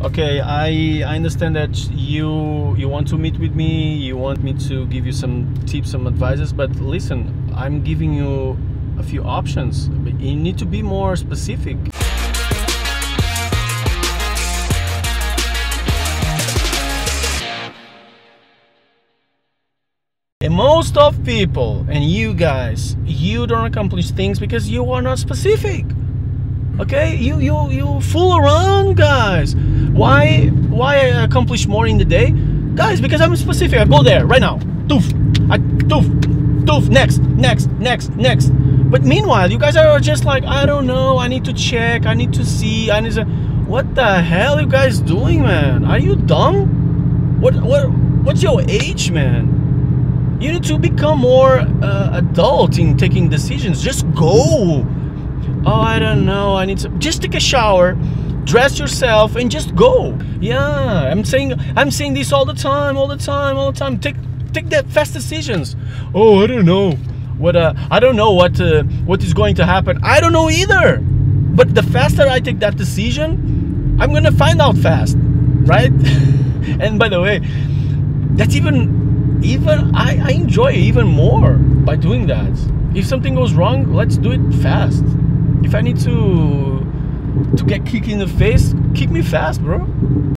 Okay, I I understand that you you want to meet with me. You want me to give you some tips, some advices. But listen, I'm giving you a few options. But you need to be more specific. And most of people and you guys, you don't accomplish things because you are not specific. Okay, you you you fool around, guys. Why why I accomplish more in the day, guys? Because I'm specific. I go there right now. Doof, I doof, doof. Next, next, next, next. But meanwhile, you guys are just like I don't know. I need to check. I need to see. I need to. What the hell you guys doing, man? Are you dumb? What what what's your age, man? You need to become more uh, adult in taking decisions. Just go. Oh, I don't know. I need to just take a shower, dress yourself, and just go. Yeah, I'm saying I'm saying this all the time, all the time, all the time. Take take that fast decisions. Oh, I don't know. What uh, I don't know what uh, what is going to happen. I don't know either. But the faster I take that decision, I'm gonna find out fast, right? and by the way, that's even even I, I enjoy even more by doing that if something goes wrong let's do it fast if i need to to get kicked in the face kick me fast bro